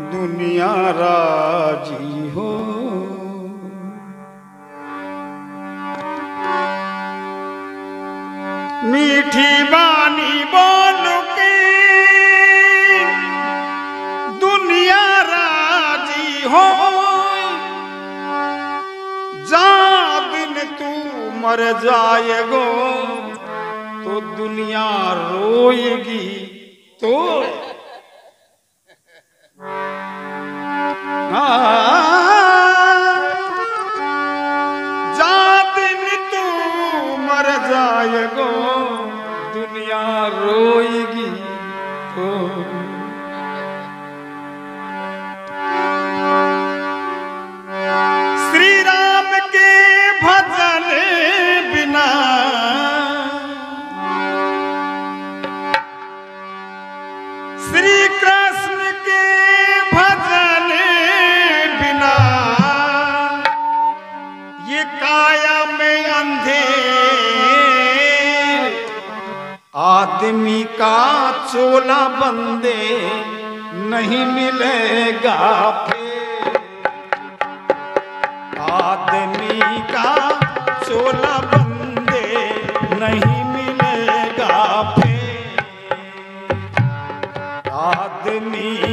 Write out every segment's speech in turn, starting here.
दुनिया राज़ी हो। मीठी बानी बोल दुनिया राज़ी हो। जा दिन तू मर जाएगो तो दुनिया रोएगी तो जा दिन तू मर जाएगो दुनिया रोएगी तो। चोला बंदे नहीं मिलेगा फिर। आदमी का चोला बंदे नहीं मिलेगा फिर। आदमी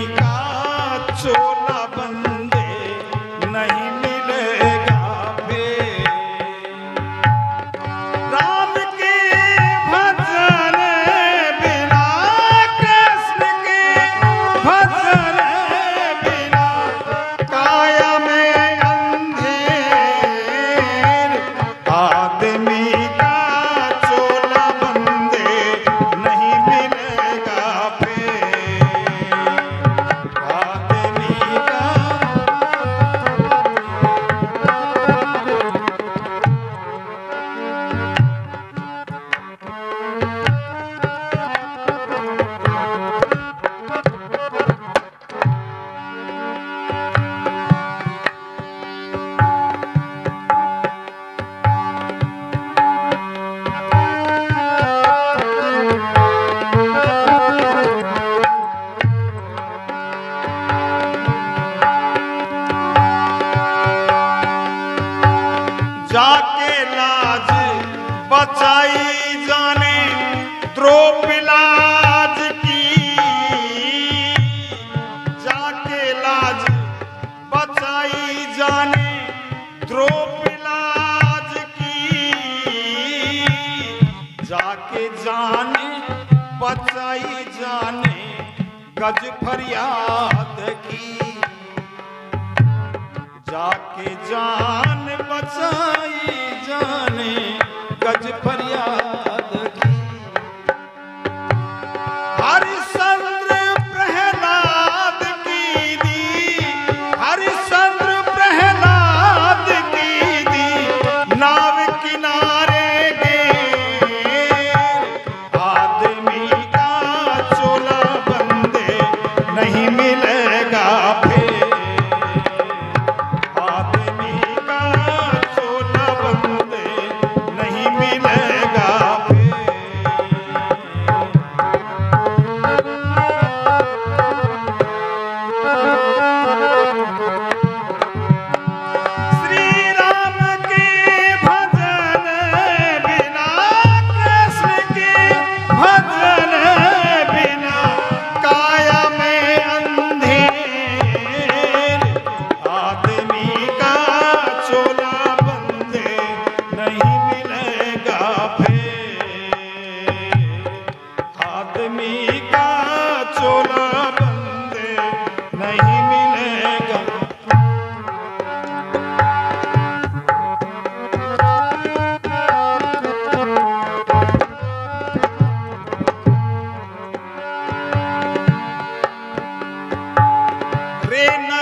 बचाई जाने द्रोपिलाज की। जाके लाज बचाई जाने द्रोपिलाज की। जाके जाने बचाई जाने गज फरियाद की। जाके जान बचाई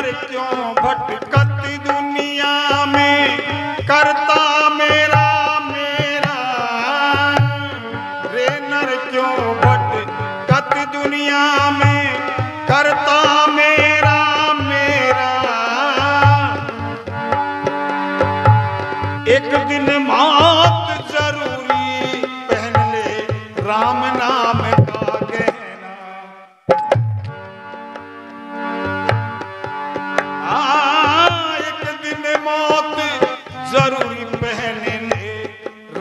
रे नर क्यों भटकत दुनिया में? करता मेरा मेरा। रे नर क्यों भटकत दुनिया में? करता मेरा मेरा। एक दिन मौत ज़रूरी पहन ले, राम नाम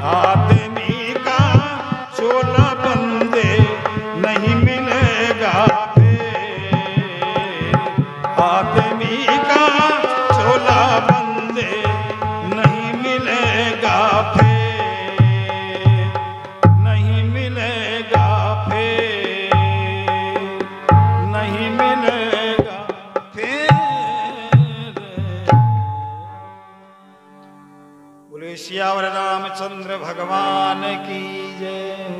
आदमी सियावर रामचंद्र भगवान की जय।